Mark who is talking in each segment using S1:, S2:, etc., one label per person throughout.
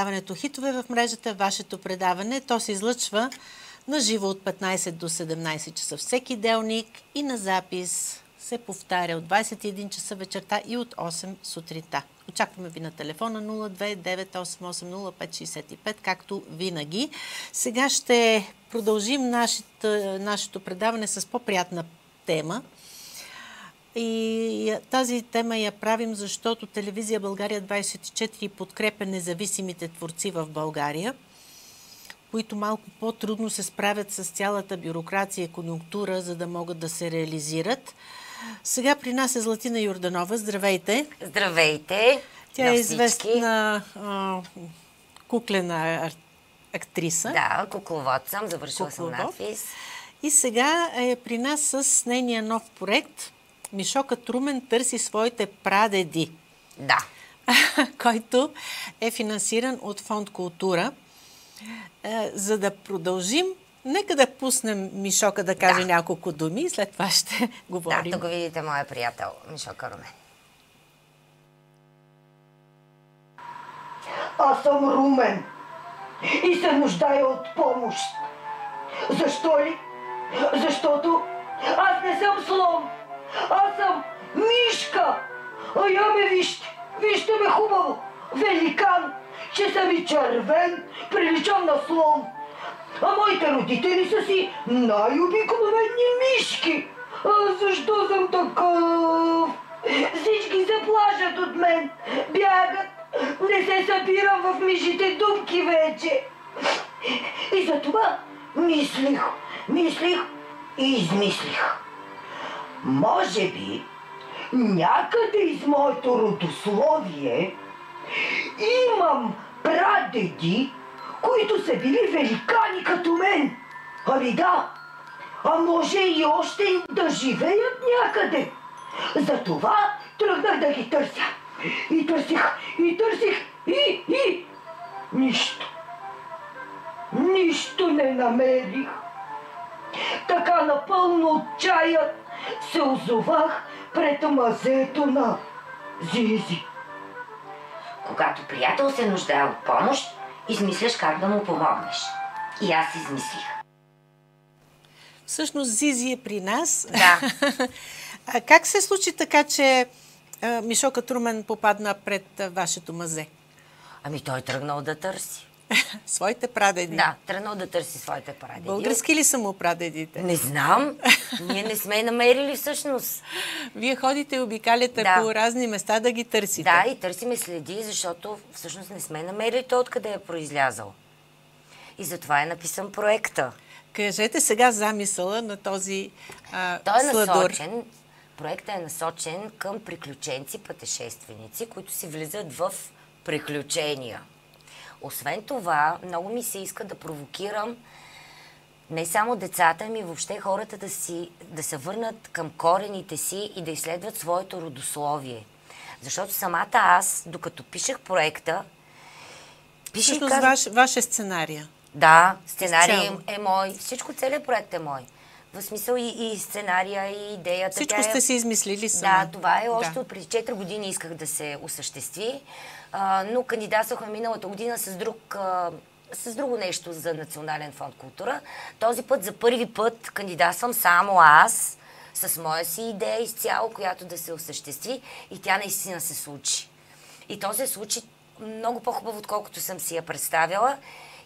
S1: Предаването Хитове в мрежата, вашето предаване. То се излъчва на живо от 15 до 17 часа всеки делник и на запис се повтаря от 21 часа вечерта и от 8 сутринта. Очакваме ви на телефона 029880565, както винаги. Сега ще продължим нашето, нашето предаване с по-приятна тема. И тази тема я правим, защото телевизия България 24 подкрепя независимите творци в България, които малко по-трудно се справят с цялата бюрокрация и конюнктура, за да могат да се реализират. Сега при нас е Златина Юрданова. Здравейте!
S2: Здравейте!
S1: Тя е известна а, куклена актриса.
S2: Да, кукловод съм, завършила кукловод. съм надпис.
S1: И сега е при нас с нейния нов проект Мишока Трумен търси своите прадеди.
S2: Да.
S1: който е финансиран от Фонд Култура. Е, за да продължим, нека да пуснем Мишока да каже да. няколко думи и след това ще говорим.
S2: Да, тук видите моя приятел Мишока Румен.
S3: Аз съм Румен и се нуждая от помощ. Защо ли? Защото аз не съм слон. Аз съм мишка. А я ме вижте. Вижте ме хубаво. Великан. Че съм и червен. Приличам на слон. А моите родители са си най-обикновени мишки. А защо съм такъв? Всички се плашат от мен. Бягат. Не се събирам в мишите дубки вече. И за това мислих, мислих и измислих. Може би някъде из моето родословие имам прадеди, които са били великани като мен. Ами да, а може и още да живеят някъде. Затова тръгнах да ги търся. И търсих, и търсих, и, и... Нищо. Нищо не намерих. Така напълно отчаят се озовах пред мазето на Зизи.
S2: Когато приятел се нуждае от помощ, измисляш как да му помогнеш. И аз измислих.
S1: Всъщност Зизи е при нас.
S2: Да.
S1: а как се случи така, че Мишока Трумен попадна пред вашето мазе?
S2: Ами той е тръгнал да търси.
S1: своите прадеди?
S2: Да, тръгнал да търси своите прадеди.
S1: Български ли са му прадедите?
S2: Не знам. Ние не сме намерили всъщност.
S1: Вие ходите и обикаляте да. по разни места да ги търсите.
S2: Да, и търсиме следи, защото всъщност не сме намерили то откъде е произлязал. И затова е написан проекта.
S1: Кажете сега замисъла на този а,
S2: Той е
S1: сладур.
S2: насочен, проектът е насочен към приключенци, пътешественици, които си влизат в приключения. Освен това, много ми се иска да провокирам не само децата, ми въобще хората да, си, да се върнат към корените си и да изследват своето родословие. Защото самата аз, докато пишех проекта,
S1: пишех... Всъщност каз... ваш, ваш е сценария.
S2: Да, сценарий е мой. Всичко, целият проект е мой. В смисъл и, и сценария, и идеята.
S1: Всичко
S2: е...
S1: сте си измислили
S2: сами. Да, това е. Още да. от преди 4 години исках да се осъществи но кандидатствахме миналата година с друг с друго нещо за Национален фонд култура. Този път за първи път кандидатствам само аз, с моя си идея изцяло, която да се осъществи и тя наистина се случи. И то се случи много по-хубаво, отколкото съм си я представила.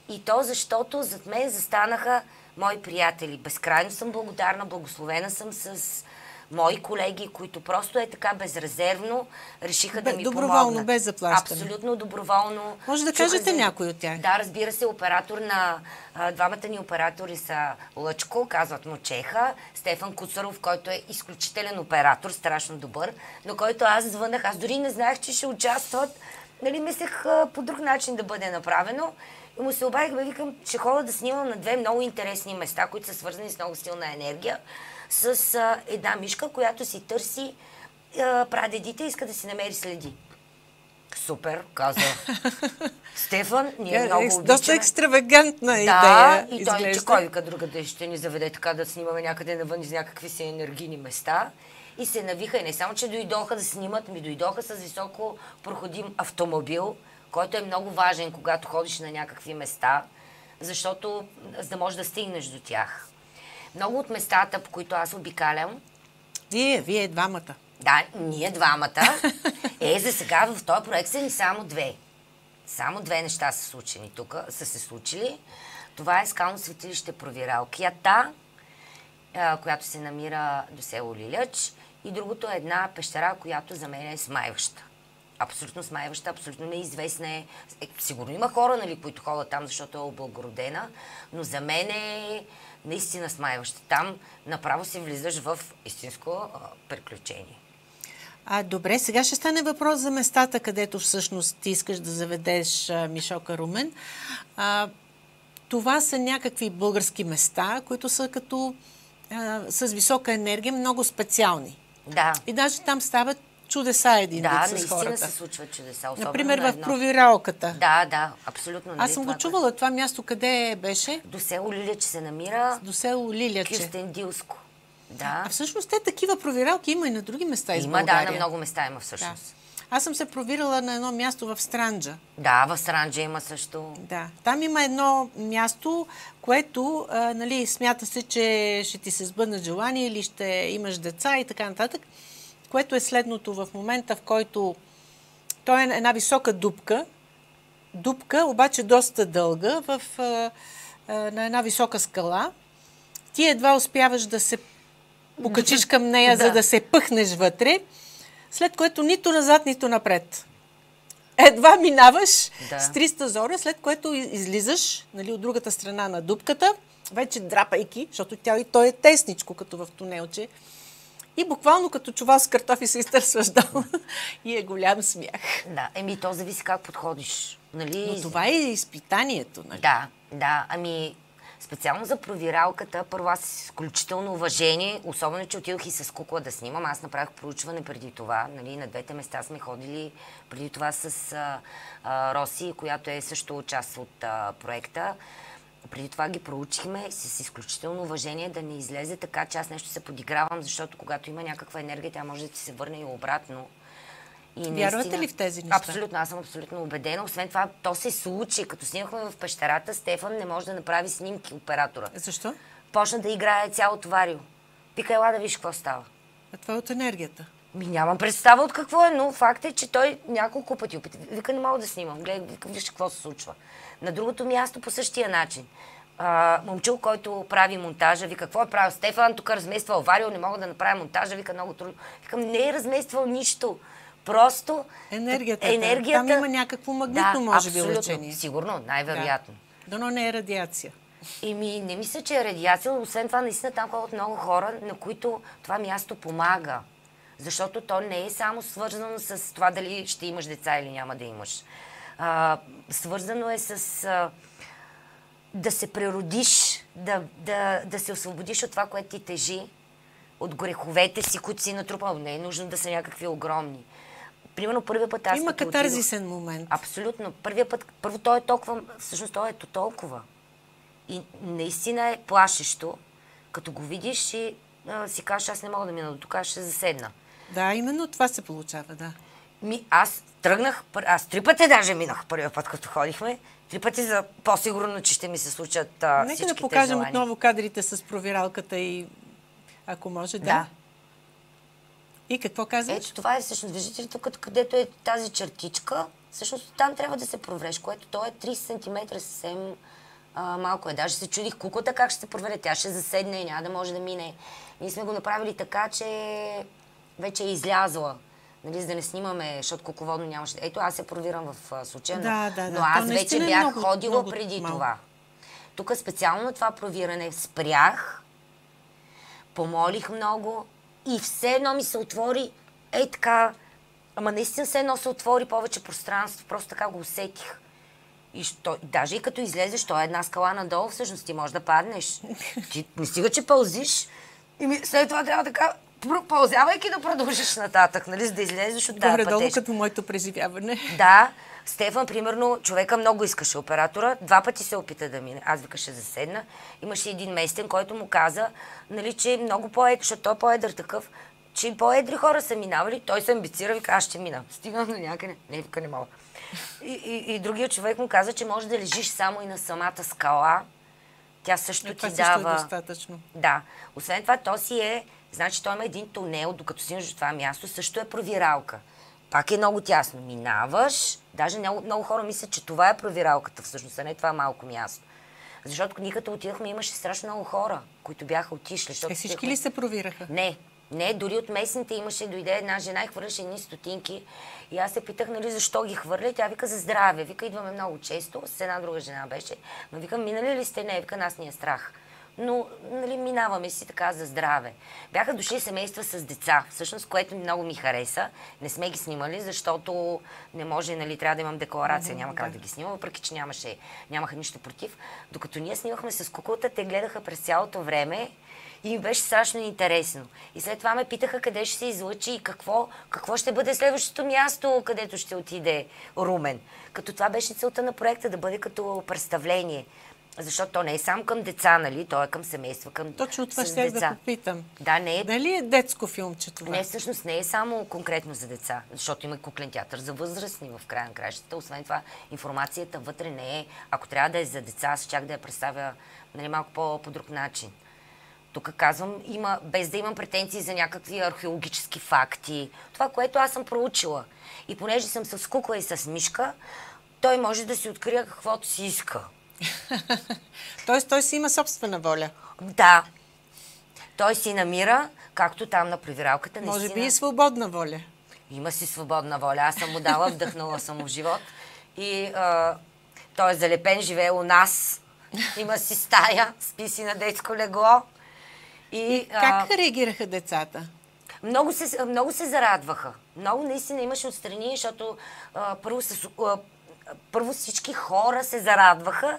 S2: И то защото зад мен застанаха мои приятели. Безкрайно съм благодарна, благословена съм с мои колеги, които просто е така безрезервно решиха Бе, да ми
S1: доброволно,
S2: помогнат.
S1: Доброволно, без заплащане.
S2: Абсолютно доброволно.
S1: Може да кажете за... някой от тях.
S2: Да, разбира се, оператор на... А, двамата ни оператори са Лъчко, казват му Чеха, Стефан Куцаров, който е изключителен оператор, страшно добър, но който аз звънах. Аз дори не знаех, че ще участват. Нали, мислех а, по друг начин да бъде направено. И му се обадих, викам, ще ходя да снимам на две много интересни места, които са свързани с много силна енергия с а, една мишка, която си търси а, прадедите и иска да си намери следи. Супер, каза Стефан. Ние е, много обичаме.
S1: Доста екстравагантна
S2: да,
S1: идея
S2: Да,
S1: и той,
S2: че кой вика да ще ни заведе така да снимаме някъде навън из някакви си енергийни места. И се навиха и не само, че дойдоха да снимат, ми дойдоха с високо проходим автомобил, който е много важен, когато ходиш на някакви места, защото за да можеш да стигнеш до тях. Много от местата, по които аз обикалям,
S1: вие, вие двамата.
S2: Да, ние двамата. Е, за сега в този проект са ни само две. Само две неща са случени тук, са се случили. Това е скално светилище Провиралкията, която се намира до село Лиляч. И другото е една пещера, която за мен е смайваща. Абсолютно смайваща, абсолютно неизвестна е. е сигурно има хора, нали, които ходят там, защото е облагородена, но за мен е наистина смайваща. Там направо се влизаш в истинско а, приключение.
S1: А, добре, сега ще стане въпрос за местата, където всъщност ти искаш да заведеш а, Мишока Румен. А, това са някакви български места, които са като а, с висока енергия, много специални.
S2: Да.
S1: И даже там стават чудеса един
S2: да,
S1: вид с
S2: наистина
S1: хората.
S2: се случват чудеса.
S1: Например, в провиралката.
S2: Да, да, абсолютно.
S1: Аз съм го чувала. Това място къде беше?
S2: До село Лиляче се намира.
S1: До село Лиляче.
S2: Кюстендилско. Да.
S1: А всъщност те такива провиралки има и на други места из
S2: Има,
S1: България.
S2: да, на много места има всъщност.
S1: Да. Аз съм се провирала на едно място в Странджа.
S2: Да, в Странджа има също.
S1: Да. Там има едно място, което, а, нали, смята се, че ще ти се сбъднат желания или ще имаш деца и така нататък, което е следното в момента, в който той е една висока дупка, дупка, обаче доста дълга, в, а, а, на една висока скала. Ти едва успяваш да се покачиш към нея, да. за да се пъхнеш вътре, след което нито назад, нито напред. Едва минаваш да. с 300 зора, след което излизаш нали, от другата страна на дупката, вече драпайки, защото тя и то е тесничко, като в тунелче. И буквално като чувал с картофи се изтърсваш долу. и е голям смях.
S2: Да, еми то зависи как подходиш. Нали?
S1: Но това е изпитанието. Нали?
S2: Да, да. Ами Специално за провиралката, първо аз изключително уважение, особено, че отидох и с кукла да снимам. Аз направих проучване преди това. Нали, на двете места сме ходили преди това с а, а, Роси, която е също част от а, проекта. Преди това ги проучихме с изключително уважение да не излезе така, че аз нещо се подигравам, защото когато има някаква енергия, тя може да ти се върне и обратно.
S1: И Вярвате наистина, ли в тези неща?
S2: Абсолютно, аз съм абсолютно убедена. Освен това, то се случи. Като снимахме в пещерата, Стефан не може да направи снимки оператора.
S1: Защо?
S2: Почна да играе цялото варио. Пика, ела да виж какво става.
S1: А това е от енергията.
S2: Ми нямам представа от какво е, но факт е, че той няколко пъти опита. Вика, не мога да снимам. Гледай, вика, виж какво се случва. На другото място по същия начин. А, момчил, който прави монтажа, вика, какво е правил Стефан, тук размествал варио, не мога да направя монтажа, вика, много трудно. Викам, не е размествал нищо. Просто
S1: енергията. енергията... Там има някакво магнитно, да, може би, лъчение.
S2: Сигурно, най-вероятно.
S1: Да. Дано не е радиация.
S2: Еми, не мисля, че е радиация, освен това, наистина там ходят много хора, на които това място помага. Защото то не е само свързано с това дали ще имаш деца или няма да имаш. А, свързано е с а, да се преродиш, да, да, да се освободиш от това, което ти тежи, от греховете си, които си натрупал. Не е нужно да са някакви огромни. Примерно първия път аз...
S1: Има катарзисен момент.
S2: Абсолютно. Първия път, първо той е толкова, всъщност той е толкова. И наистина е плашещо, като го видиш и а, си кажеш, аз не мога да мина до тук, аз ще заседна.
S1: Да, именно това се получава, да.
S2: Ми, аз тръгнах, аз три пъти даже минах първия път, като ходихме. Три пъти за по-сигурно, че ще ми се случат а,
S1: Нека да покажем желания. отново кадрите с провиралката и ако може да. Да. И какво казваш?
S2: Ето това е всъщност, виждате ли тук, където е тази чертичка, всъщност там трябва да се провреш, което то е 30 см съвсем а, малко е. Даже се чудих куклата как ще се провере. Тя ще заседне и няма да може да мине. Ние сме го направили така, че вече е излязла. Нали, за да не снимаме, защото кукловодно нямаше. Ето аз се провирам в случая, но,
S1: да, да,
S2: но аз вече
S1: е
S2: бях
S1: много,
S2: ходила
S1: много
S2: преди
S1: малко.
S2: това. Тук специално това провиране спрях, помолих много и все едно ми се отвори, ей така, ама наистина все едно се отвори повече пространство, просто така го усетих. И що, даже и като излезеш, то е една скала надолу, всъщност ти можеш да паднеш. Ти не стига, че пълзиш, и ми, след това трябва така, пълзявайки да продължиш нататък, нали, за да излезеш от тази
S1: Горе-долу като моето преживяване.
S2: Да, Стефан, примерно, човека много искаше оператора, два пъти се опита да мине. Аз викаше заседна. Имаше един местен, който му каза, нали, че много по-едър, защото той е по-едър такъв, че по-едри хора са минавали, той се амбицира, вика, аз ще мина. Стигна до някъде. Не, вика, не мога. И, и, и другия човек му каза, че може да лежиш само и на самата скала. Тя също
S1: Е,
S2: ти
S1: също
S2: дава...
S1: е достатъчно.
S2: Да. Освен това, то си е... Значи, той има един тунел, докато си до това място, също е провиралка. Пак е много тясно. Минаваш, даже много, много хора мислят, че това е провиралката всъщност, а не това малко място. Защото ние като отидохме, имаше страшно много хора, които бяха отишли. Защото
S1: Е, всички ли се провираха?
S2: не, не, дори от местните имаше, дойде една жена и хвърляше едни стотинки. И аз се питах, нали, защо ги хвърля. Тя вика за здраве. Вика, идваме много често. С една друга жена беше. Но вика, минали ли сте? Не, вика, нас ни е страх. Но, нали, минаваме си така за здраве. Бяха дошли семейства с деца, всъщност, което много ми хареса. Не сме ги снимали, защото не може, нали, трябва да имам декларация, няма как да ги снимам, въпреки че нямаше, нямаха нищо против. Докато ние снимахме с куклата, те гледаха през цялото време и ми беше страшно интересно. И след това ме питаха къде ще се излъчи и какво, какво ще бъде следващото място, където ще отиде Румен. Като това беше целта на проекта, да бъде като представление. Защото то не е само към деца, нали? То е към семейства, към
S1: Точно това ще
S2: деца.
S1: да попитам.
S2: Да, не е
S1: Дали е детско филмче това?
S2: не, всъщност не е само конкретно за деца, защото има куклен театър за възрастни в края на краищата. Освен това, информацията вътре не е, ако трябва да е за деца, аз чак да я представя нали, малко по, по друг начин. Тук казвам, има, без да имам претенции за някакви археологически факти. Това, което аз съм проучила. И понеже съм с кукла и с мишка, той може да си открие каквото си иска.
S1: Тоест той си има собствена воля.
S2: Да. Той си намира, както там на провералката.
S1: Може
S2: наистина.
S1: би и свободна воля.
S2: Има си свободна воля. Аз съм му дала, вдъхнала съм му живот. И а, той е залепен, живее у нас. Има си стая, спи си на детско легло. И, а,
S1: Как реагираха децата?
S2: много се, много се зарадваха. Много наистина имаше отстрани, защото а, първо, с, а, първо всички хора се зарадваха.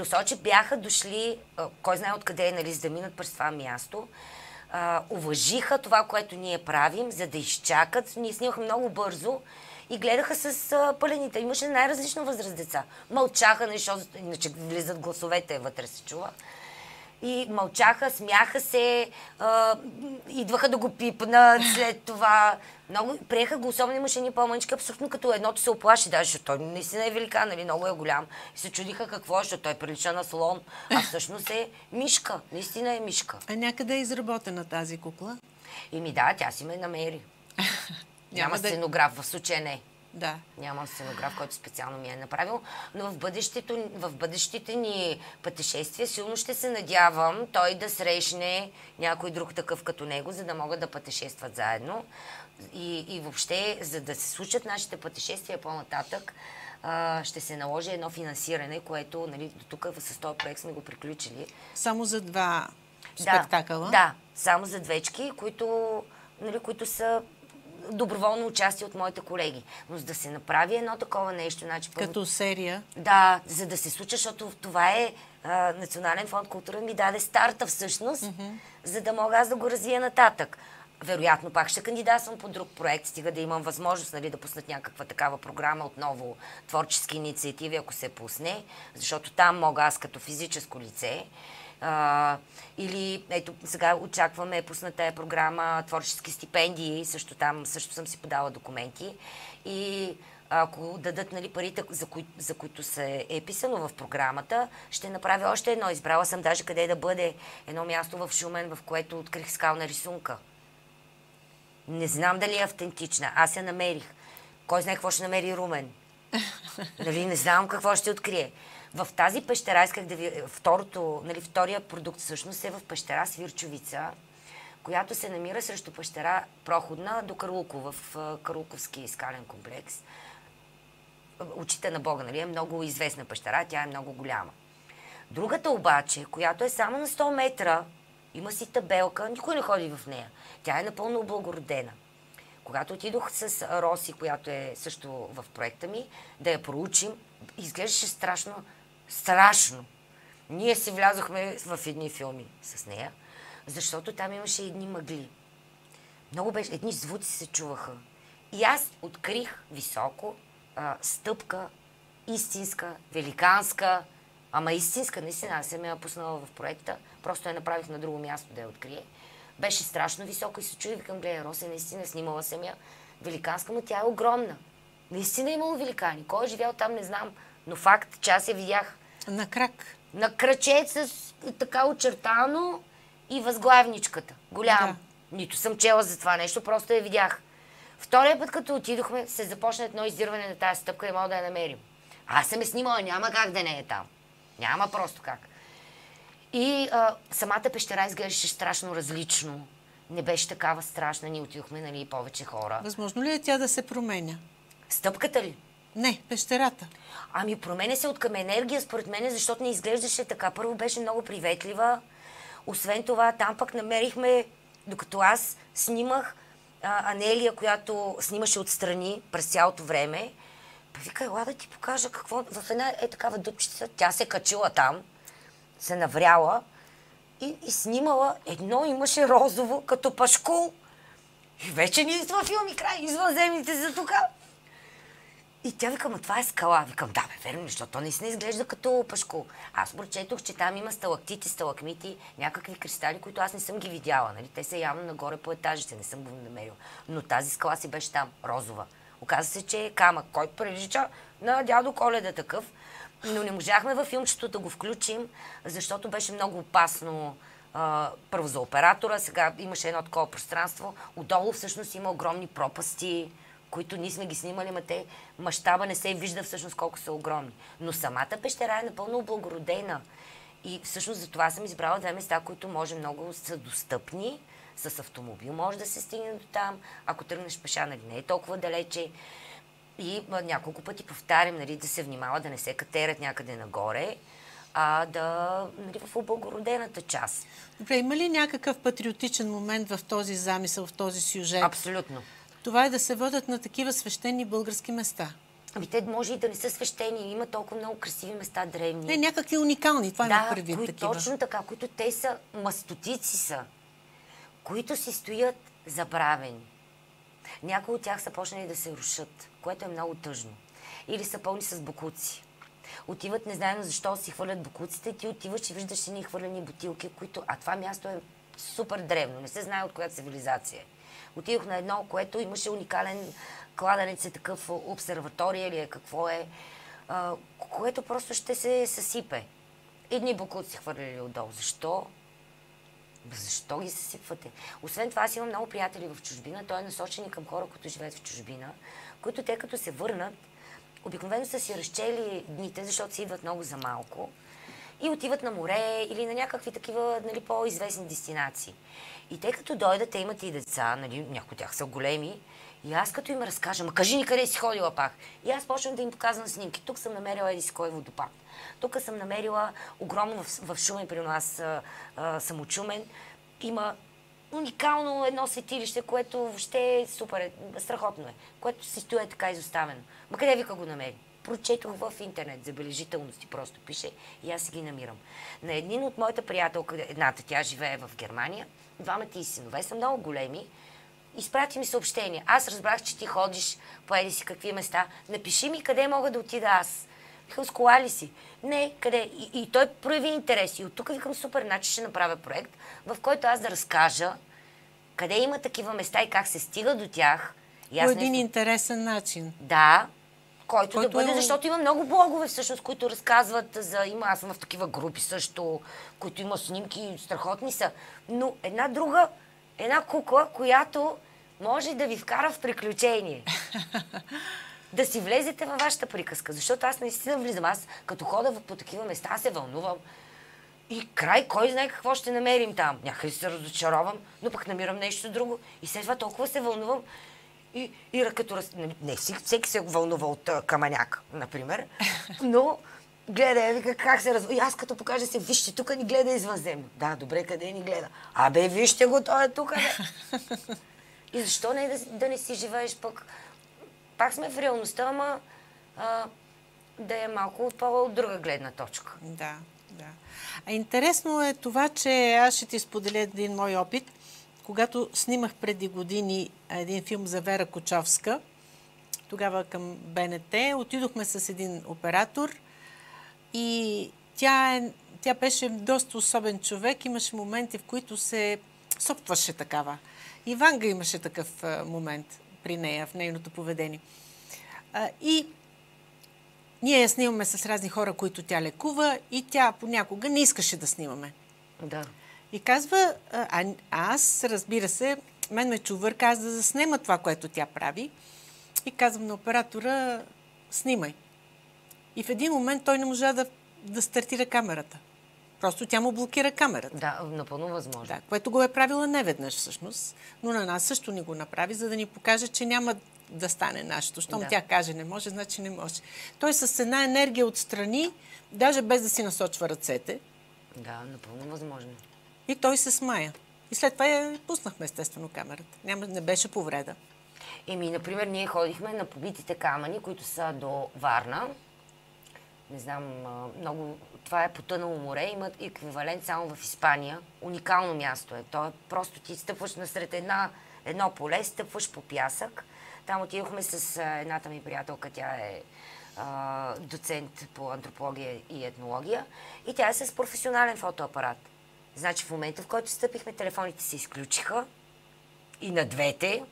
S2: Условие, че бяха дошли, кой знае откъде нали, за да минат през това място. А, уважиха това, което ние правим, за да изчакат. Ние снимахме много бързо и гледаха с а, пълените. Имаше най-различна възраст деца. Мълчаха, нали, защото иначе влизат гласовете, вътре се чува и мълчаха, смяха се, а, идваха да го пипнат след това. Много приеха го, особено имаше едни по-мънички, абсолютно като едното се оплаши, даже защото той наистина е великан, нали, много е голям. И се чудиха какво защото той прилича на слон, а всъщност е мишка, наистина е мишка.
S1: А някъде е изработена тази кукла?
S2: И ми да, тя си ме намери. Няма
S1: да-
S2: сценограф, в случая не.
S1: Да.
S2: Нямам сценограф, който специално ми е направил, но в, бъдещето, в бъдещите ни пътешествия силно ще се надявам той да срещне някой друг такъв като него, за да могат да пътешестват заедно. И, и въобще, за да се случат нашите пътешествия по-нататък, а, ще се наложи едно финансиране, което нали, до тук с този проект сме го приключили.
S1: Само за два спектакъла?
S2: Да, само за двечки, които, нали, които са доброволно участие от моите колеги. Но за да се направи едно такова нещо, значи първо-
S1: Като серия.
S2: да, за да се случи, защото това е а, Национален фонд култура ми даде старта всъщност, за да мога аз да го развия нататък. Вероятно пак ще кандидатствам по друг проект, стига да имам възможност нали, да пуснат някаква такава програма, отново творчески инициативи, ако се пусне, защото там мога аз като физическо лице. А, или, ето, сега очакваме пусната е програма Творчески стипендии, също там също съм си подала документи. И ако дадат нали, парите, за, кои, за които се е писано в програмата, ще направя още едно. Избрала съм даже къде да бъде едно място в Шумен, в което открих скална рисунка. Не знам дали е автентична. Аз я намерих. Кой знае какво ще намери Румен? Нали, не знам какво ще открие. В тази пещера, исках да ви... Второто, нали, втория продукт всъщност е в пещера Свирчовица, която се намира срещу пещера проходна до Карлуко, в Карлуковски скален комплекс. Очите на Бога, нали, е много известна пещера, тя е много голяма. Другата обаче, която е само на 100 метра, има си табелка, никой не ходи в нея. Тя е напълно облагородена. Когато отидох с Роси, която е също в проекта ми, да я проучим, изглеждаше страшно, страшно. Ние си влязохме в едни филми с нея, защото там имаше едни мъгли. Много беше, едни звуци се чуваха. И аз открих високо а, стъпка, истинска, великанска, ама истинска, наистина, аз съм я пуснала в проекта, просто я направих на друго място да я открие. Беше страшно високо и се чуди, викам, гледай, Роси, наистина, снимала съм я великанска, но тя е огромна. Наистина е имало великани. Кой е живял там, не знам. Но факт, че аз я видях.
S1: На крак.
S2: На кръче с така очертано и възглавничката. Голям. Да. Нито съм чела за това нещо, просто я видях. Втория път, като отидохме, се започна едно издирване на тази стъпка и мога да я намерим. Аз съм е снимала, няма как да не е там. Няма просто как. И а, самата пещера изглеждаше страшно различно. Не беше такава страшна. Ние отидохме, нали, повече хора.
S1: Възможно ли е тя да се променя?
S2: Стъпката ли?
S1: Не, пещерата.
S2: Ами променя се от към енергия, според мен, защото не изглеждаше така. Първо беше много приветлива. Освен това, там пък намерихме, докато аз снимах, а, Анелия, която снимаше отстрани през цялото време, вика, ела да ти покажа какво... В една е такава дупчица, тя се качила там, се навряла и, и снимала едно, имаше розово, като пашкул. И вече ни идва филм и край, извънземните за тук. И тя вика, ма това е скала. Викам, да, бе, верно, защото то наистина изглежда като пашко. Аз прочетох, че там има сталактити, сталакмити, някакви кристали, които аз не съм ги видяла. Нали? Те са явно нагоре по етажите, не съм го намерила. Но тази скала си беше там, розова. Оказва се, че е камък, който прилича на дядо Коледа такъв. Но не можахме във филмчето да го включим, защото беше много опасно а, първо за оператора, сега имаше едно такова пространство. Отдолу всъщност има огромни пропасти, които ние сме ги снимали, ма те мащаба не се вижда всъщност колко са огромни. Но самата пещера е напълно облагородена. И всъщност за това съм избрала две места, които може много са достъпни. С автомобил може да се стигне до там. Ако тръгнеш пеша, нали, не е толкова далече. И няколко пъти повтарям, нали, да се внимава, да не се катерят някъде нагоре, а да нали, в облагородената част.
S1: Добре, има ли някакъв патриотичен момент в този замисъл, в този сюжет?
S2: Абсолютно.
S1: Това е да се водят на такива свещени български места.
S2: Ами те може и да не са свещени. Има толкова много красиви места, древни.
S1: Не, някакви уникални. Това
S2: да,
S1: има предвид
S2: кои,
S1: такива.
S2: точно така, които те са мастотици са, които си стоят забравени. Някои от тях са почнали да се рушат, което е много тъжно. Или са пълни с букуци. Отиват, не знаем защо си хвърлят букуците, ти отиваш и виждаш едни хвърлени бутилки, които... А това място е супер древно, не се знае от коя цивилизация е. Отидох на едно, което имаше уникален кладенец, е такъв обсерватория или какво е, а, което просто ще се съсипе. Едни букуци хвърляли отдолу. Защо? Защо ги съсипвате? Освен това, аз имам много приятели в чужбина. Той е насочен и към хора, които живеят в чужбина, които те като се върнат, обикновено са си разчели дните, защото си идват много за малко и отиват на море или на някакви такива нали, по-известни дестинации. И те като дойдат, те имат и деца, нали, някои от тях са големи, и аз като им разкажа, ма кажи ни къде си ходила пак. И аз почвам да им показвам снимки. Тук съм намерила еди си кой водопад. Тук съм намерила огромно в, в Шумен, при нас а, съм от Шумен. Има уникално едно светилище, което въобще е супер, страхотно е, което си стои така изоставено. Ма къде вика го намери? Прочетох в интернет, забележителности просто пише и аз си ги намирам. На един от моята приятелка, едната, тя живее в Германия, двамата и синове са много големи, изпрати ми съобщение. Аз разбрах, че ти ходиш по еди си какви места. Напиши ми къде мога да отида аз. Викам, с кола ли си? Не, къде? И, и той прояви интерес. И от тук викам, супер, значи ще направя проект, в който аз да разкажа къде има такива места и как се стига до тях.
S1: И по един нещо... интересен начин.
S2: Да, който, който да бъде, е... защото има много блогове всъщност, които разказват за... Има, аз съм в такива групи също, които има снимки, страхотни са. Но една друга, една кукла, която може да ви вкара в приключение. да си влезете във вашата приказка. Защото аз наистина влизам. Аз като хода по такива места се вълнувам. И край, кой знае какво ще намерим там. Някъде се разочаровам, но пък намирам нещо друго. И след това толкова се вълнувам. И, и като раз... Не, всеки се вълнува от каманяк, например. Но гледа, вика как се развива. И аз като покажа се, вижте, тук ни гледа извънземно. Да, добре, къде ни гледа? Абе, вижте го, той е тук. И защо не да, да не си живееш пък? Пак сме в реалността, ама а, да е малко от от друга гледна точка.
S1: Да, да. А интересно е това, че аз ще ти споделя един мой опит. Когато снимах преди години един филм за Вера Кочовска, тогава към БНТ, отидохме с един оператор и тя, е, тя беше доста особен човек. Имаше моменти, в които се сопваше такава. И Ванга имаше такъв момент при нея, в нейното поведение. И ние я снимаме с разни хора, които тя лекува и тя понякога не искаше да снимаме.
S2: Да.
S1: И казва, а, аз, разбира се, мен ме чувърка аз да заснема това, което тя прави. И казвам на оператора, снимай. И в един момент той не можа да, да стартира камерата. Просто тя му блокира камерата.
S2: Да, напълно възможно.
S1: Да, което го е правила неведнъж всъщност, но на нас също ни го направи, за да ни покаже, че няма да стане нашето. Щом да. тя каже не може, значи не може. Той с една енергия отстрани, даже без да си насочва ръцете.
S2: Да, напълно възможно.
S1: И той се смая. И след това я пуснахме естествено камерата. Няма, не беше повреда.
S2: Еми, например, ние ходихме на побитите камъни, които са до Варна. Не знам, много... Това е потънало море, има еквивалент само в Испания. Уникално място е. То е просто ти стъпваш насред една, едно поле, стъпваш по пясък. Там отидохме с едната ми приятелка, тя е доцент по антропология и етнология. И тя е с професионален фотоапарат. Значи в момента, в който стъпихме, телефоните се изключиха. И на двете.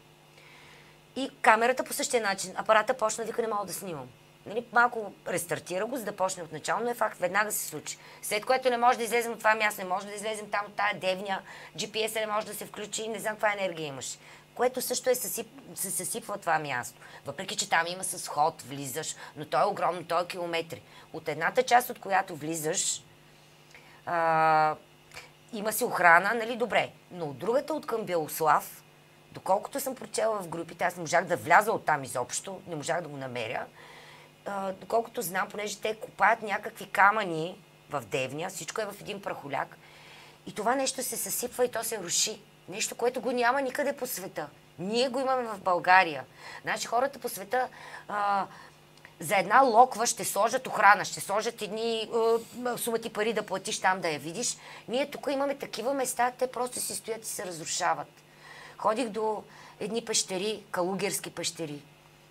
S2: И камерата по същия начин. Апарата почна вика, не мога да снимам. Нали, малко рестартира го, за да почне от начало, но е факт, веднага се случи. След което не може да излезем от това място, не може да излезем там от тая девня, GPS не може да се включи, не знам каква енергия имаш. Което също е съсип, се съсипва това място. Въпреки, че там има с ход, влизаш, но то е огромно, то е километри. От едната част, от която влизаш, а, има си охрана, нали, добре. Но от другата, от към Белослав, доколкото съм прочела в групите, аз не можах да вляза от там изобщо, не можах да го намеря. А, доколкото знам, понеже те купаят някакви камъни в Девня, всичко е в един прахоляк. И това нещо се съсипва и то се руши. Нещо, което го няма никъде по света. Ние го имаме в България. Значи хората по света а, за една локва ще сложат охрана, ще сложат едни е, сумати пари да платиш там да я видиш. Ние тук имаме такива места, те просто си стоят и се разрушават. Ходих до едни пещери, калугерски пещери,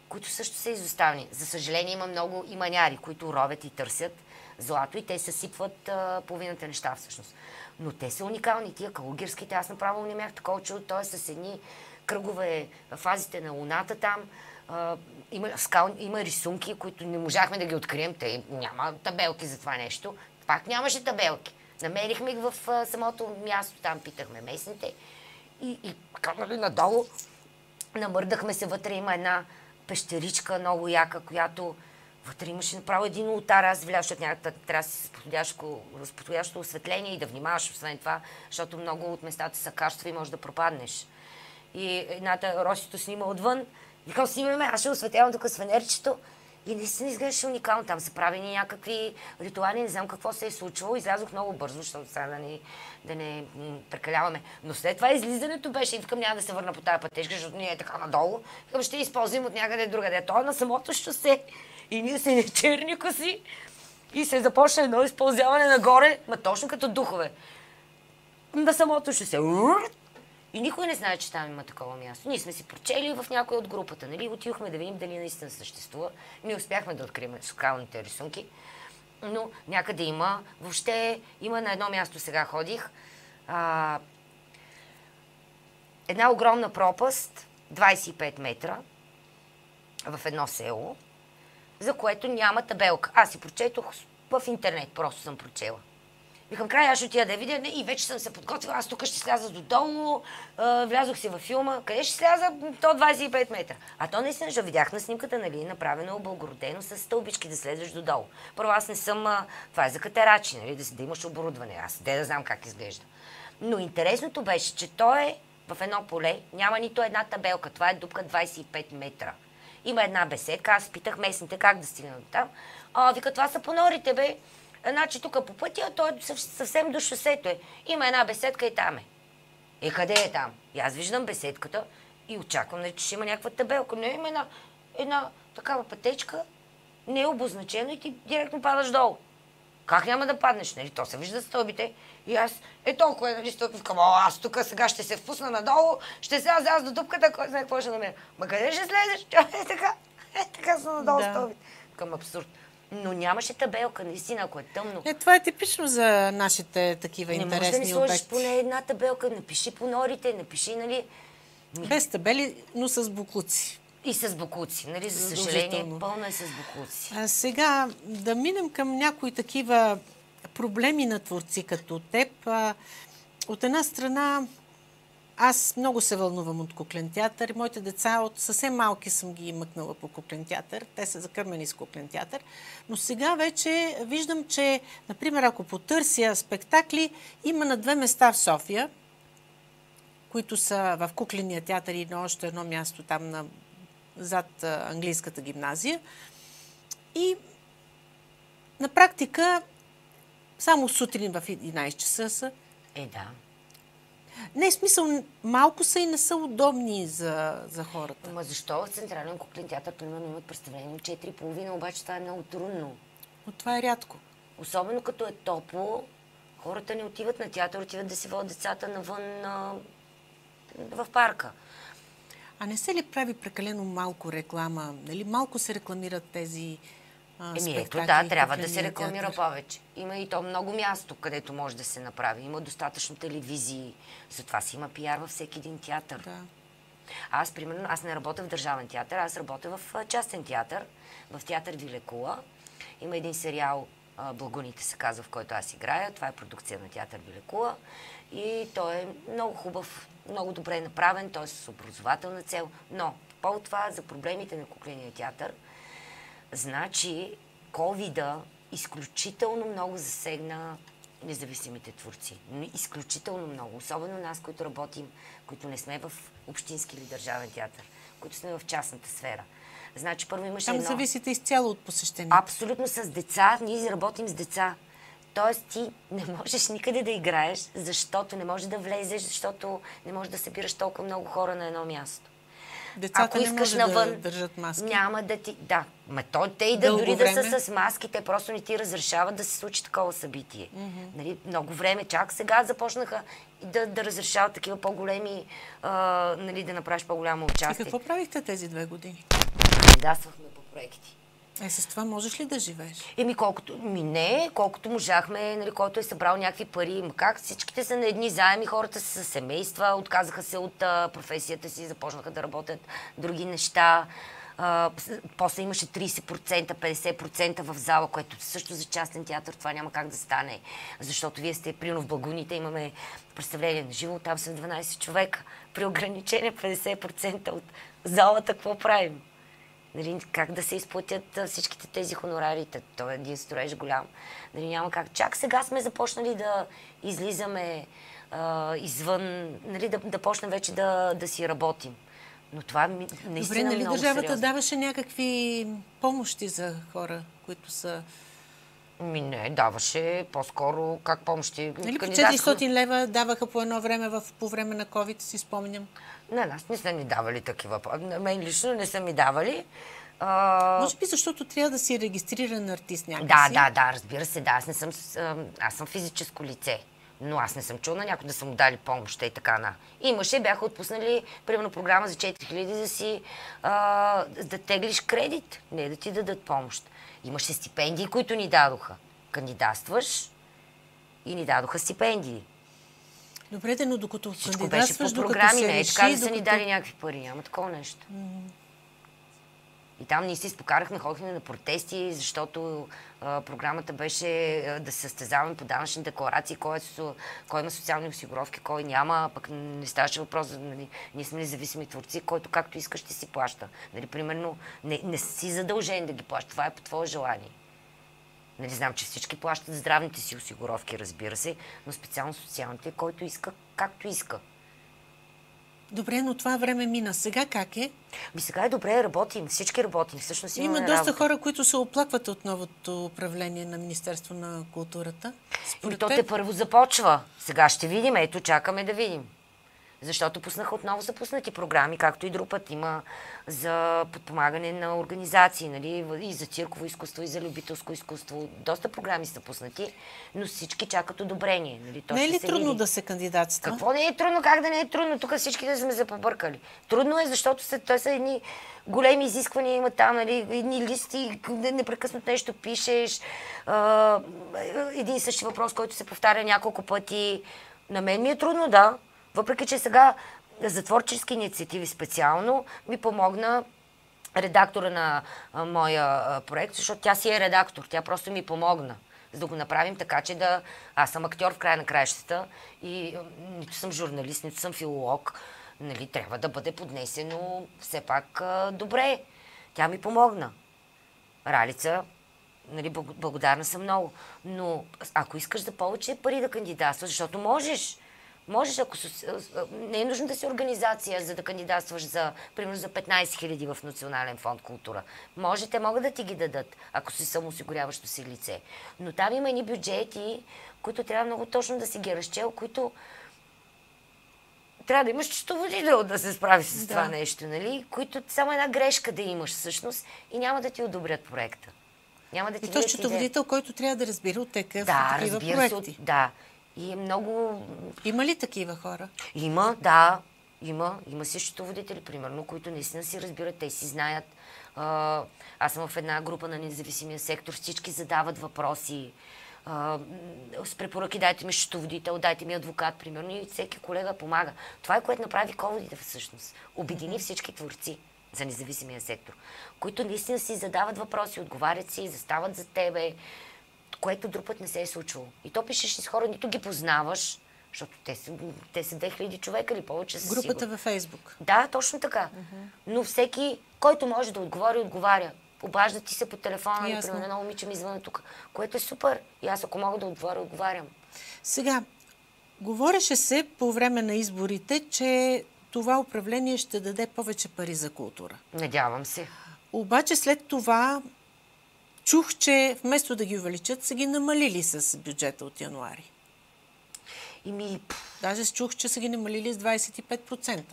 S2: които също са изоставени. За съжаление има много иманяри, които ровят и търсят злато и те съсипват а, половината неща всъщност. Но те са уникални. Тия калугерските, аз направо не бях такова чудо. Той е с едни кръгове фазите на Луната там има, скал, има рисунки, които не можахме да ги открием. Те няма табелки за това нещо. Пак нямаше табелки. Намерихме ги в а, самото място, там питахме местните. И, и нали, надолу намърдахме се вътре. Има една пещеричка, много яка, която вътре имаше направо един ултар. Аз влязох, защото някакъв трябва да си с подходящо, осветление и да внимаваш освен това, защото много от местата са качества и може да пропаднеш. И едната Росито снима отвън, Викам, снимаме, аз ще осветявам тук с фенерчето. И наистина изглеждаше уникално. Там са правени някакви ритуали, не знам какво се е случвало. Излязох много бързо, защото сега да не, да не прекаляваме. Но след това излизането беше и викам, няма да се върна по тази пътечка, защото ние е така надолу. Викам, ще използвам от някъде другаде. То е на самото шосе. И ние се черни коси. И се започна едно използване нагоре, ма точно като духове. На самото шосе. И никой не знае, че там има такова място. Ние сме си прочели в някой от групата, нали? Отидохме да видим дали наистина съществува. Не успяхме да открием скалните рисунки. Но някъде има. Въобще има на едно място сега ходих. А, една огромна пропаст, 25 метра, в едно село, за което няма табелка. Аз си прочетох в интернет, просто съм прочела. Викам, край, аз ще отида да видя и вече съм се подготвила. Аз тук ще сляза додолу, влязох си във филма. Къде ще сляза? То 25 метра. А то наистина, ще видях на снимката, нали, направено облагородено с стълбички да слезеш додолу. Първо, аз не съм... това е за катерачи, нали, да, да имаш оборудване. Аз де да знам как изглежда. Но интересното беше, че то е в едно поле, няма нито една табелка. Това е дупка 25 метра. Има една беседка, аз питах местните как да стигна там. А, вика, това са понорите, бе. Значи тук по пътя, той е съвсем до шосето е. Има една беседка и там е. Е, къде е там? И аз виждам беседката и очаквам, нали, че ще има някаква табелка. Не, има една, една такава пътечка, не е обозначено и ти директно падаш долу. Как няма да паднеш? Нали? То се вижда стълбите. И аз е толкова, нали, стълби, към, аз тук сега ще се впусна надолу, ще сляза аз до дупката, кой знае какво ще намеря. Ма къде ще слезеш? Е така, е така са надолу да. стълбите. Към абсурд но нямаше табелка, наистина, ако е тъмно.
S1: Е, това е типично за нашите такива
S2: не
S1: интересни обекти.
S2: Не можеш да сложиш поне една табелка, напиши по норите, напиши, нали...
S1: Без табели, но с буклуци.
S2: И с букуци, нали? За съжаление, пълно е с букуци.
S1: А сега да минем към някои такива проблеми на творци като теб. От една страна, аз много се вълнувам от куклен театър. Моите деца от съвсем малки съм ги мъкнала по куклен театър. Те са закърмени с куклен театър. Но сега вече виждам, че, например, ако потърся спектакли, има на две места в София, които са в кукления театър и на още едно място там на, зад английската гимназия. И на практика само сутрин в 11 часа са.
S2: Е, да.
S1: Не, смисъл, малко са и не са удобни за, за хората.
S2: Ма защо в Централен куклен театър, примерно, имат представление 4,5, обаче това е много трудно.
S1: Но това е рядко.
S2: Особено като е топло, хората не отиват на театър, отиват да си водят децата навън на... в парка.
S1: А не се ли прави прекалено малко реклама? Нали? Малко се рекламират тези
S2: Еми ето, да, трябва да се рекламира театър. повече. Има и то много място, където може да се направи. Има достатъчно телевизии. Затова си има пиар във всеки един театър.
S1: Да.
S2: Аз, примерно, аз не работя в държавен театър, аз работя в частен театър, в театър Вилекула. Има един сериал, Благуните се казва, в който аз играя. Това е продукция на театър Вилекула. И той е много хубав, много добре направен, т.е. с образователна цел. Но, по това за проблемите на кукления театър – Значи, ковида изключително много засегна независимите творци. Изключително много. Особено нас, които работим, които не сме в общински или държавен театър, които сме в частната сфера. Значи, първо имаше
S1: Там
S2: едно...
S1: зависите изцяло от посещението.
S2: Абсолютно с деца. Ние работим с деца. Тоест ти не можеш никъде да играеш, защото не можеш да влезеш, защото не можеш да събираш толкова много хора на едно място.
S1: Децата Ако искаш не навън, да държат маски.
S2: Няма да ти... Да, ма то, те и да дори време. да са с маски, те просто не ти разрешават да се случи такова събитие. Mm-hmm. Нали, много време, чак сега започнаха да, да разрешават такива по-големи, а, нали, да направиш по-голямо участие.
S1: И какво правихте тези две години?
S2: Кандидатствахме по проекти.
S1: Е, с това можеш ли да живееш?
S2: Еми, колкото, ми не, колкото можахме, нали, който е събрал някакви пари. Как? Всичките са на едни заеми, хората са семейства, отказаха се от а, професията си, започнаха да работят други неща. А, после имаше 30%, 50% в зала, което също за частен театър това няма как да стане. Защото вие сте, примерно в Благуните имаме представление на живо, там са 12 човека. При ограничение 50% от залата, какво правим? Нали, как да се изплатят всичките тези хонорари? То е един строеж голям. Нали, няма как. Чак сега сме започнали да излизаме а, извън, нали, да, да почнем вече да, да си работим. Но това наистина Добре, нали много
S1: държавата
S2: сериозно.
S1: даваше някакви помощи за хора, които са
S2: ми не, даваше по-скоро как помощи.
S1: Нали по 400 лева даваха по едно време в, по време на COVID, си спомням.
S2: Не, нас не са ни давали такива. На мен лично не са ми давали.
S1: А... Може би защото трябва да си регистриран артист някакси.
S2: Да, да, да, разбира се, да. Аз не съм, аз съм физическо лице. Но аз не съм чула на някой да са му дали помощ и така на. Имаше, бяха отпуснали, примерно, програма за 4000 да си а, да теглиш кредит, не да ти дадат помощ. Имаше стипендии, които ни дадоха. Кандидатстваш и ни дадоха стипендии.
S1: Добре, но докато
S2: Всичко беше по програми, не е така да са ни дали някакви пари. Няма такова нещо. Mm-hmm. И там ние се изпокарахме, ходихме на протести, защото а, програмата беше а, да се състезаваме по данъчни декларации, кой, е, кой има социални осигуровки, кой няма, пък не ставаше въпрос, нали, ние сме независими творци, който както искаш ще си плаща. Нали, примерно, не, не си задължен да ги плаща, това е по твое желание. Нали, знам, че всички плащат здравните си осигуровки, разбира се, но специално социалните, който иска, както иска.
S1: Добре, но това време мина. Сега как е?
S2: Ми сега е добре, работим. Всички работим. Всъщност
S1: Има доста работа. хора, които се оплакват от новото управление на Министерство на културата.
S2: Според то те първо започва. Сега ще видим. Ето, чакаме да видим. Защото пуснаха отново запуснати програми, както и друг път има за подпомагане на организации, нали, и за цирково изкуство, и за любителско изкуство. Доста програми са пуснати, но всички чакат одобрение. Нали,
S1: то не е ли трудно види. да се кандидатства?
S2: Какво не е трудно? Как да не е трудно? Тук всички да сме се побъркали. Трудно е, защото се, той са едни големи изисквания има там, нали, едни листи, непрекъснато нещо пишеш, един и същи въпрос, който се повтаря няколко пъти. На мен ми е трудно, да. Въпреки, че сега за творчески инициативи специално ми помогна редактора на а, моя проект, защото тя си е редактор. Тя просто ми помогна за да го направим така, че да... Аз съм актьор в края на краищата и нито съм журналист, нито съм филолог. Нали, трябва да бъде поднесено все пак а, добре. Тя ми помогна. Ралица, нали, благодарна съм много. Но ако искаш да повече пари да кандидатстваш, защото можеш, Можеш, ако не е нужно да си организация, за да кандидатстваш за, примерно, за 15 хиляди в Национален фонд култура. Може, те могат да ти ги дадат, ако си самоосигуряващо си лице. Но там има едни бюджети, които трябва много точно да си ги разчел, които трябва да имаш счетоводител да се справи с да. това нещо, нали? Които само една грешка да имаш всъщност и няма да ти одобрят проекта. Няма да ти
S1: и то счетоводител, който трябва да разбира от такъв
S2: да,
S1: такива
S2: проекти. Се, да, и е много...
S1: Има ли такива хора?
S2: Има, да. Има. Има си счетоводители, примерно, които наистина си разбират, те си знаят. Аз съм в една група на независимия сектор, всички задават въпроси. С препоръки дайте ми счетоводител, дайте ми адвокат, примерно, и всеки колега помага. Това е което направи ководите всъщност. Обедини всички творци за независимия сектор, които наистина си задават въпроси, отговарят си, застават за тебе, което друг път не се е случило. И то пишеш с хора, нито ги познаваш, защото те са, те са 2000 човека или повече.
S1: Групата сигур. във Фейсбук.
S2: Да, точно така. Uh-huh. Но всеки, който може да отговори, отговаря. Обажда ти се по телефона, например, едно момиче ми звъна тук, което е супер. И аз ако мога да отговоря, отговарям.
S1: Сега, говореше се по време на изборите, че това управление ще даде повече пари за култура.
S2: Надявам се.
S1: Обаче след това Чух, че вместо да ги увеличат, са ги намалили с бюджета от януари.
S2: И ми...
S1: Даже чух, че са ги намалили с 25%.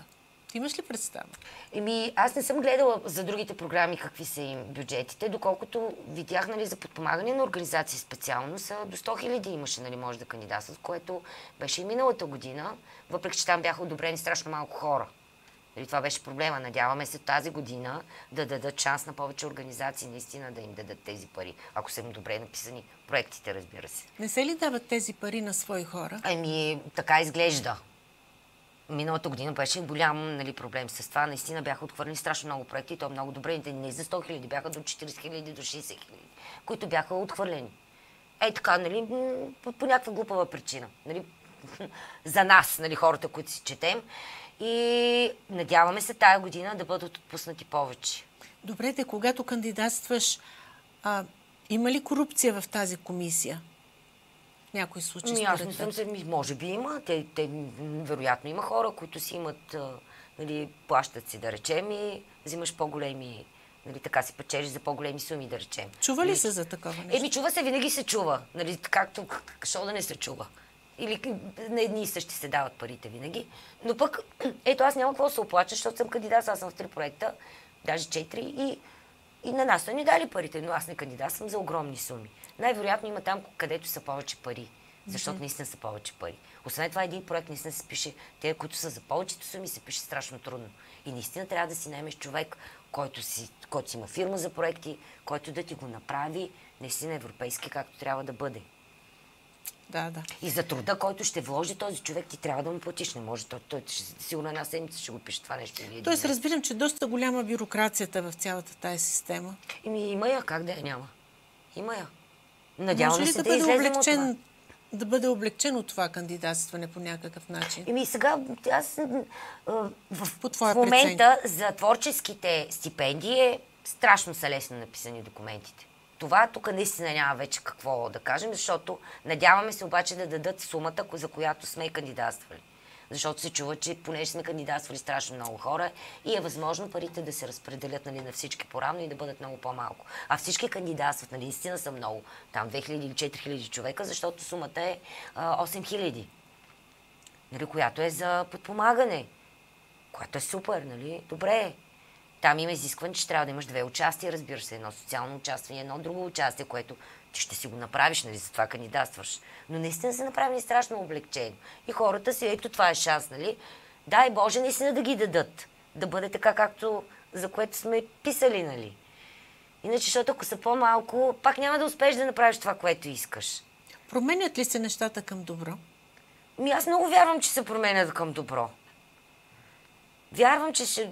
S1: Ти имаш ли представа?
S2: Еми, аз не съм гледала за другите програми какви са им бюджетите, доколкото видях нали, за подпомагане на организации специално са до 100 хиляди имаше, нали, може да кандидатстват, което беше и миналата година, въпреки че там бяха одобрени страшно малко хора. Нали, това беше проблема. Надяваме се тази година да дадат шанс на повече организации наистина да им дадат тези пари, ако са им добре написани проектите, разбира се.
S1: Не се ли дават тези пари на свои хора?
S2: Ами, така изглежда. Миналата година беше голям нали, проблем с това. Наистина бяха отхвърлени страшно много проекти. То е много добре. Не за 100 хиляди, бяха до 40 хиляди, до 60 хиляди, които бяха отхвърлени. Ей така, нали, по, по някаква глупава причина. Нали, за нас, нали, хората, които си четем. И надяваме се тая година да бъдат отпуснати повече.
S1: Добре, те когато кандидатстваш, а, има ли корупция в тази комисия? Някои случаи?
S2: Ми, аз не съм се... Може би има. Те, те, вероятно има хора, които си имат, нали, плащат си, да речем, и взимаш по-големи нали, така си печелиш за по-големи суми, да речем.
S1: Чува ли нали, се за такова нещо?
S2: Еми, чува се, винаги се чува. Нали, както, що да не се чува или на едни и същи се дават парите винаги. Но пък, ето аз няма какво да се оплача, защото съм кандидат, аз съм в три проекта, даже четири и, и на нас са ни дали парите, но аз не кандидатствам за огромни суми. Най-вероятно има там, където са повече пари, защото mm-hmm. наистина са повече пари. Освен това, един проект наистина се пише, те, които са за повечето суми, се пише страшно трудно. И наистина трябва да си наймеш човек, който си, който си има фирма за проекти, който да ти го направи наистина европейски, както трябва да бъде.
S1: Да, да.
S2: И за труда, който ще вложи този човек, ти трябва да му платиш. Не може. Той, той сигурно една седмица ще го пише това нещо. Или
S1: Тоест, разбирам, че доста голяма бюрокрацията в цялата тази система.
S2: Ими, има я. Как да я няма? Има я. Надяваме се да, да
S1: бъде облегчен, да бъде облегчено това кандидатстване по някакъв начин?
S2: Еми сега, аз в, в момента прецен... за творческите стипендии е страшно са лесно написани документите това тук наистина няма вече какво да кажем, защото надяваме се обаче да дадат сумата, за която сме кандидатствали. Защото се чува, че понеже сме кандидатствали страшно много хора и е възможно парите да се разпределят нали, на всички поравно и да бъдат много по-малко. А всички кандидатстват, нали, наистина са много. Там 2000 или 4000 човека, защото сумата е а, 8000. Нали, която е за подпомагане. Което е супер, нали? Добре е. Там има изискване, че трябва да имаш две участия, разбира се, едно социално участие и едно друго участие, което ти ще си го направиш, нали, за това кандидатстваш. Но наистина са направени страшно облегчени. И хората си, ето това е шанс, нали? Дай Боже, наистина да ги дадат. Да бъде така, както за което сме писали, нали? Иначе, защото ако са по-малко, пак няма да успееш да направиш това, което искаш.
S1: Променят ли се нещата към добро?
S2: Ми аз много вярвам, че се променят към добро. Вярвам, че, ще,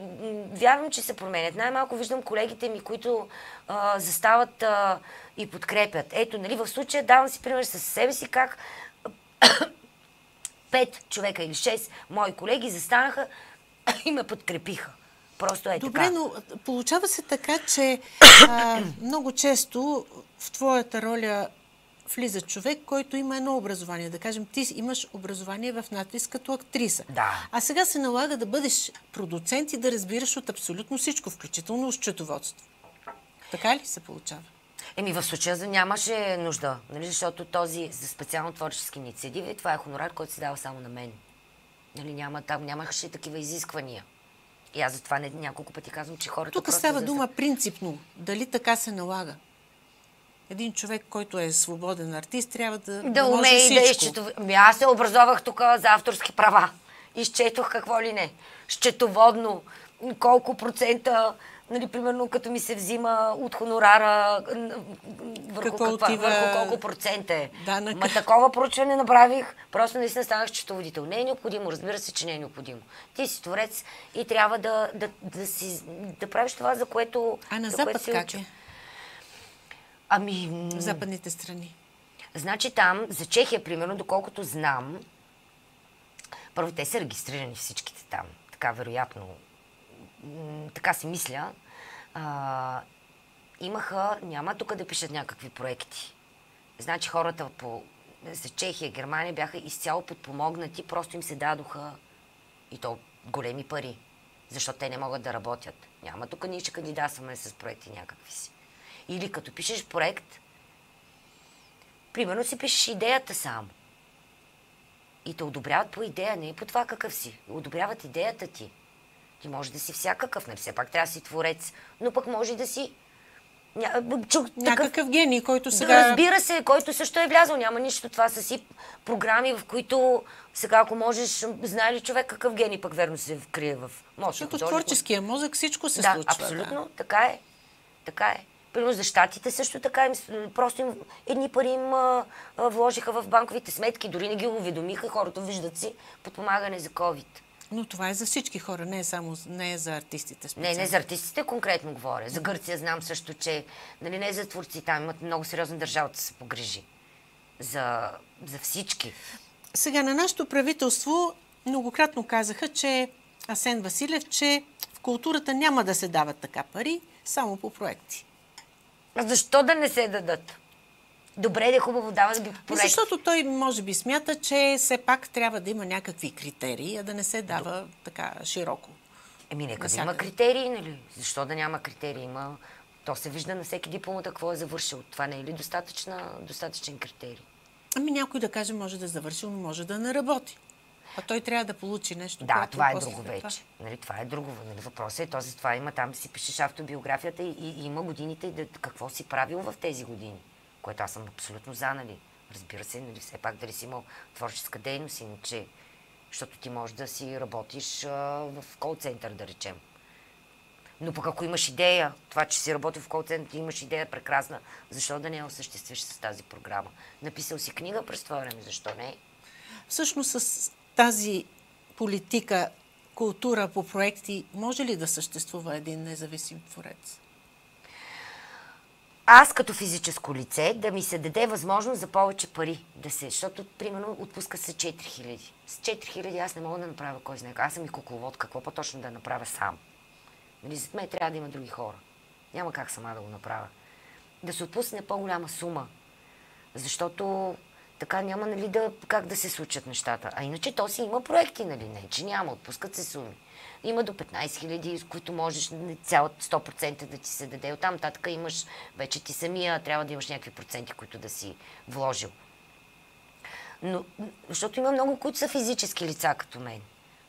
S2: вярвам, че се променят. Най-малко виждам колегите ми, които а, застават а, и подкрепят. Ето, нали, в случая давам си пример със себе си как пет човека или шест мои колеги застанаха и ме подкрепиха. Просто е
S1: Добре,
S2: така.
S1: но получава се така, че а, много често в твоята роля влиза човек, който има едно образование. Да кажем, ти имаш образование в надпис като актриса.
S2: Да.
S1: А сега се налага да бъдеш продуцент и да разбираш от абсолютно всичко, включително от счетоводство. Така ли се получава?
S2: Еми в случая нямаше нужда, нали, защото този за специално творчески инициативи, това е хонорар, който се дава само на мен. Нали, няма, там нямаше такива изисквания. И аз затова не, няколко пъти казвам, че хората
S1: Тук става
S2: за-
S1: дума принципно. Дали така се налага? Един човек, който е свободен артист, трябва да,
S2: Да умее и да изчетова. Ами аз се образовах тук за авторски права. Изчетох какво ли не. Счетоводно. Колко процента, нали, примерно, като ми се взима от хонорара, върху,
S1: Какво
S2: каква,
S1: отива
S2: върху колко процент е.
S1: данък?
S2: Ма такова проучване направих, просто наистина станах счетоводител. Не е необходимо, разбира се, че не е необходимо. Ти си творец и трябва да, да, да, си, да правиш това, за което,
S1: А на
S2: за което
S1: Запад
S2: си
S1: как е?
S2: Ами,
S1: В западните страни.
S2: Значи там, за Чехия, примерно, доколкото знам, първо те са регистрирани всичките там. Така, вероятно, така си мисля. А, имаха, няма тук да пишат някакви проекти. Значи хората по, за Чехия, Германия бяха изцяло подпомогнати, просто им се дадоха и то големи пари, защото те не могат да работят. Няма тук ние ще кандидатстваме с проекти някакви си. Или като пишеш проект, Примерно си пишеш идеята само. И те одобряват по идея, не и по това какъв си. Одобряват идеята ти. Ти може да си всякакъв, нали? Все пак трябва да си творец, но пък може да си... Ня... Чу, такъв...
S1: Някакъв гений, който сега...
S2: Разбира се, който също е влязъл. Няма нищо. Това са си програми, в които сега, ако можеш, знае ли човек какъв гений пък верно се вкрие в мозъка.
S1: Защото творческия мозък всичко се
S2: да,
S1: случва.
S2: абсолютно. Така е. Така е. Примерно за щатите също така им, просто им, едни пари им а, а, вложиха в банковите сметки, дори не ги уведомиха, хората виждат си подпомагане за COVID.
S1: Но това е за всички хора, не е само не е за артистите.
S2: Не,
S1: Специално.
S2: не за артистите конкретно говоря. За Гърция знам също, че нали, не за творци, там имат много сериозна държавата се погрижи. За, за всички.
S1: Сега на нашето правителство многократно казаха, че Асен Василев, че в културата няма да се дават така пари, само по проекти.
S2: Защо да не се дадат? Добре, да е хубаво дават ги по
S1: И
S2: проекти.
S1: защото той може би смята, че все пак трябва да има някакви критерии, а да не се дава така широко.
S2: Еми, нека да има критерии, нали? Защо да няма критерии? Има... То се вижда на всеки дипломата какво е завършил. Това не е ли достатъчна, достатъчен критерий?
S1: Ами някой да каже, може да е завършил, но може да не работи. А той трябва да получи нещо.
S2: Да, това е друго
S1: след това-
S2: вече. Нали, това е друго. Нали, въпросът е този, това има там си пишеш автобиографията и, и има годините и да, какво си правил в тези години. Което аз съм абсолютно за, нали. Разбира се, нали, все пак дали си имал творческа дейност, иначе, защото ти можеш да си работиш а, в кол-център, да речем. Но пък ако имаш идея, това, че си работил в кол-център, имаш идея прекрасна, защо да не я осъществиш с тази програма? Написал си книга през това време, защо не?
S1: Всъщност с тази политика, култура по проекти, може ли да съществува един независим творец?
S2: аз като физическо лице да ми се даде възможност за повече пари. Да се, защото, примерно, отпуска се 4000. С 4000 аз не мога да направя кой знае. Аз съм и кукловод, какво по-точно да направя сам. Нали, зад мен трябва да има други хора. Няма как сама да го направя. Да се отпусне по-голяма сума. Защото така няма нали, да, как да се случат нещата. А иначе то си има проекти, нали? Не, че няма, отпускат се суми. Има до 15 хиляди, с които можеш нали, цялото 100% да ти се даде. Оттам татък имаш, вече ти самия трябва да имаш някакви проценти, които да си вложил. Но, защото има много, които са физически лица, като мен.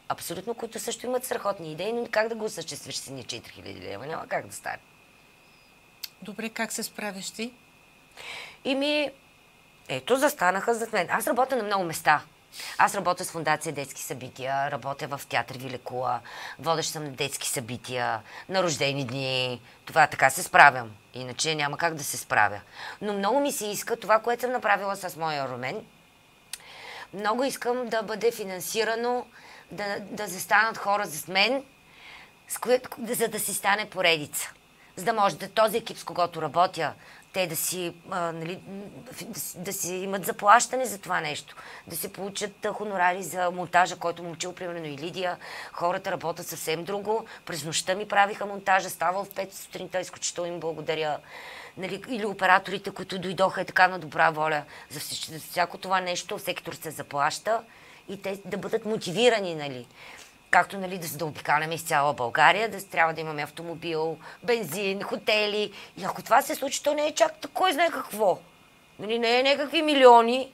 S2: Абсолютно, които също имат страхотни идеи, но как да го осъществиш с ни 4000 лева? Няма как да стане.
S1: Добре, как се справяш ти?
S2: И ми, ето, застанаха зад мен. Аз работя на много места. Аз работя с Фундация Детски събития, работя в театър Вилекула, водещ съм на детски събития, на рождени дни. Това така се справям. Иначе няма как да се справя. Но много ми се иска това, което съм направила с моя ромен. Много искам да бъде финансирано, да, да застанат хора с мен с което, за да си стане поредица. За да може да този екип, с когото работя, те да си, а, нали, да, си, имат заплащане за това нещо, да си получат а, хонорари за монтажа, който момчил, примерно и Лидия. Хората работят съвсем друго. През нощта ми правиха монтажа, става в 5 сутринта, изключително им благодаря. Нали, или операторите, които дойдоха е така на добра воля за, всеки, за всяко това нещо, сектор се заплаща и те да бъдат мотивирани, нали както нали, да, да обикаляме из цяла България, да трябва да имаме автомобил, бензин, хотели. И ако това се случи, то не е чак кой знае какво. Нали, не е някакви милиони,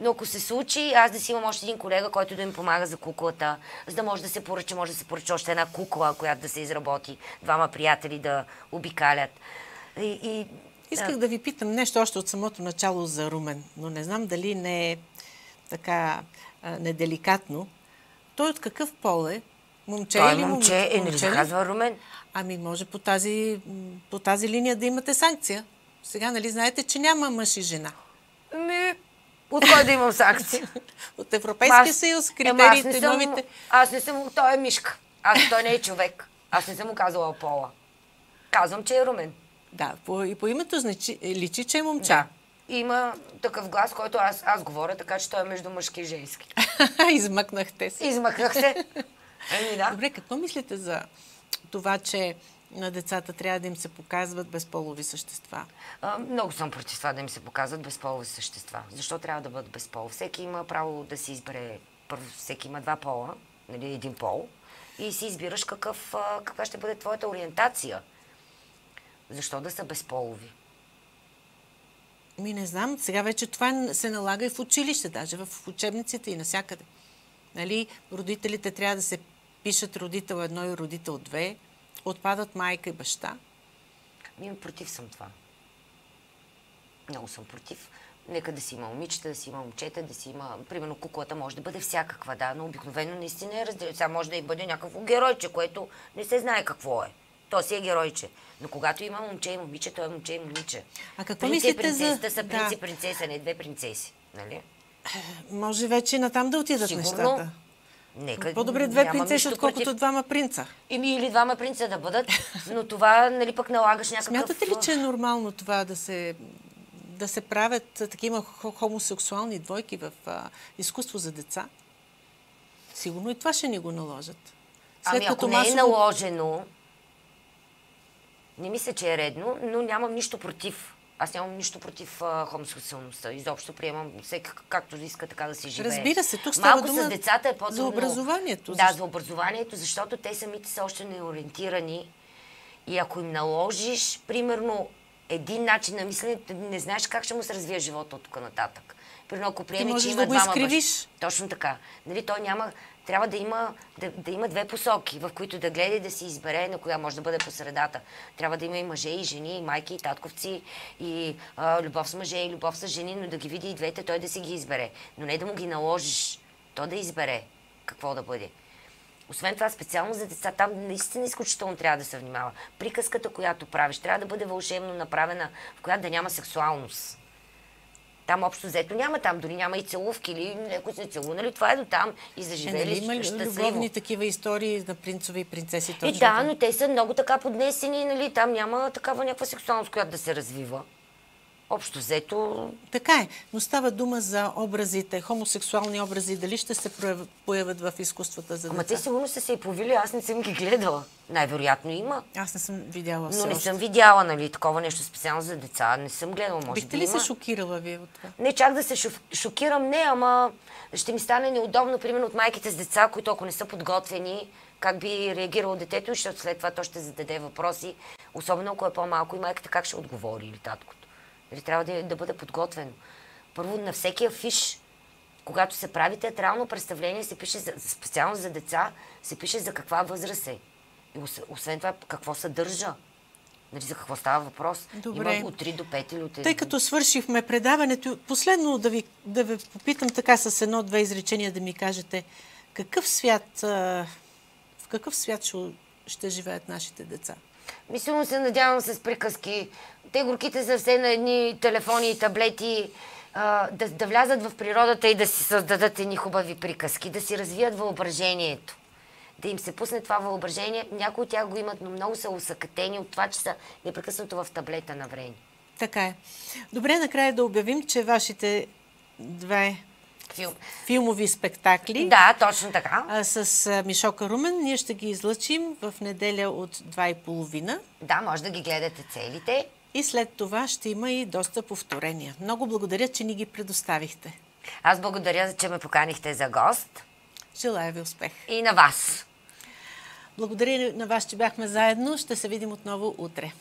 S2: но ако се случи, аз да си имам още един колега, който да ми помага за куклата, за да може да се поръча, може да се поръча още една кукла, която да се изработи, двама приятели да обикалят. И, и,
S1: Исках да ви питам нещо още от самото начало за Румен, но не знам дали не е така неделикатно. Той от какъв пол е? Момче
S2: Той
S1: или
S2: момче,
S1: момче?
S2: е, нали се казва Румен?
S1: Ами може по тази, по тази линия да имате санкция. Сега, нали знаете, че няма мъж и жена.
S2: Ами, от кой да имам санкция?
S1: От Европейския
S2: Аз-
S1: съюз,
S2: аз не
S1: критериите,
S2: съм-
S1: новите...
S2: Аз не съм... Той е мишка. Аз, той не е човек. Аз не съм му казала пола. Казвам, че е румен.
S1: Да, по, и по името значи, личи, че е момче.
S2: Да. Има такъв глас, който аз, аз говоря, така че той е между мъжки и женски.
S1: Измъкнахте се.
S2: Измъкнах се. Еми да.
S1: Добре, какво мислите за това, че на децата трябва да им се показват безполови същества?
S2: А, много съм против това да им се показват безполови същества. Защо трябва да бъдат безпол? Всеки има право да си избере. Първо, всеки има два пола, нали, един пол. И си избираш какъв, каква ще бъде твоята ориентация. Защо да са безполови?
S1: Ми не знам, сега вече това се налага и в училище, даже в учебниците и навсякъде. Нали, родителите трябва да се пишат родител едно и родител две, отпадат майка и баща.
S2: Ми против съм това. Много съм против. Нека да си има момичета, да си има момчета, да си има... Примерно куклата може да бъде всякаква, да, но обикновено наистина е разделено. Сега може да и бъде някакво геройче, което не се знае какво е. То си е геройче. Но когато има момче и момиче, то е момче и момиче.
S1: А какво
S2: Принца и
S1: мислите за-
S2: принцесата са принц
S1: да.
S2: принцеса, не две принцеси. Нали?
S1: Може вече натам да отидат
S2: Сигурно.
S1: нещата.
S2: Нека,
S1: По-добре две принцеси, отколкото
S2: против.
S1: двама принца.
S2: Ими или двама принца да бъдат, но това, нали, пък налагаш някакъв...
S1: Смятате ли, че е нормално това да се, да се правят такива хо- хомосексуални двойки в а, изкуство за деца? Сигурно и това ще ни го наложат.
S2: Ами ако не е наложено, не мисля, че е редно, но нямам нищо против. Аз нямам нищо против а, хомосексуалността. Изобщо приемам всеки както иска така да си живее.
S1: Разбира се, тук става
S2: Малко
S1: дума
S2: с децата е
S1: за
S2: по-трудно.
S1: образованието.
S2: Да, за образованието, защото те самите са още неориентирани. И ако им наложиш, примерно, един начин на мислене, не знаеш как ще му се развие живота от тук нататък. Примерно, ако приеме, че
S1: да
S2: има
S1: го
S2: двама бащи- Точно така. Нали, той няма, трябва да има, да, да има две посоки, в които да гледа и да си избере на коя може да бъде по средата. Трябва да има и мъже, и жени, и майки, и татковци, и а, любов с мъже, и любов с жени, но да ги види и двете, той да си ги избере. Но не да му ги наложиш, то да избере какво да бъде. Освен това, специално за деца, там наистина изключително трябва да се внимава. Приказката, която правиш, трябва да бъде вълшебно направена, в която да няма сексуалност. Там общо взето няма, там дори няма и целувки или някой се целува, нали? Това е до там и
S1: Е,
S2: заживели
S1: нали има
S2: щастливо.
S1: любовни такива истории на принцове и принцеси точно.
S2: И да,
S1: така.
S2: но те са много така поднесени, нали? Там няма такава някаква сексуалност, която да се развива. Общо взето,
S1: Така е, но става дума за образите, хомосексуални образи, дали ще се появят в изкуствата за
S2: ама те
S1: деца.
S2: сигурно са се и появили, аз не съм ги гледала. Най-вероятно има.
S1: Аз не съм видяла
S2: Но не
S1: още.
S2: съм видяла, нали, такова нещо специално за деца. Не съм гледала, може
S1: Бихте
S2: би
S1: ли
S2: има.
S1: се шокирала вие от това?
S2: Не чак да се шо- шокирам, не, ама ще ми стане неудобно, примерно от майките с деца, които ако не са подготвени, как би реагирало детето, защото след това то ще зададе въпроси, особено ако е по-малко и майката как ще отговори или таткото. Нали, трябва да, да бъде подготвено. Първо, на всеки афиш, когато се прави театрално представление, се пише за, специално за деца, се пише за каква възраст е. И ос- освен това, какво съдържа. Нали, за какво става въпрос?
S1: Добре.
S2: Има от 3 до 5 или от 1.
S1: Тъй като свършихме предаването, последно да ви, да ви попитам така с едно-две изречения да ми кажете какъв свят, в какъв свят ще, ще живеят нашите деца?
S2: Мислено се надявам с приказки. Те горките са все на едни телефони и таблети. а, да, да влязат в природата и да си създадат едни хубави приказки, да си развият въображението. да им се пусне това въображение. Някои от тях го имат, но много са усъкатени от това, че са непрекъснато в таблета на време.
S1: Така е. Добре, накрая да обявим, че вашите две
S2: Филм.
S1: филмови спектакли
S2: Да, точно така.
S1: а, с а, Мишока Румен, ние ще ги излъчим в неделя от 2.30
S2: Да, може да ги гледате целите.
S1: И след това ще има и доста повторения. Много благодаря, че ни ги предоставихте.
S2: Аз благодаря, че ме поканихте за гост.
S1: Желая ви успех!
S2: И на вас.
S1: Благодаря на вас, че бяхме заедно. Ще се видим отново утре.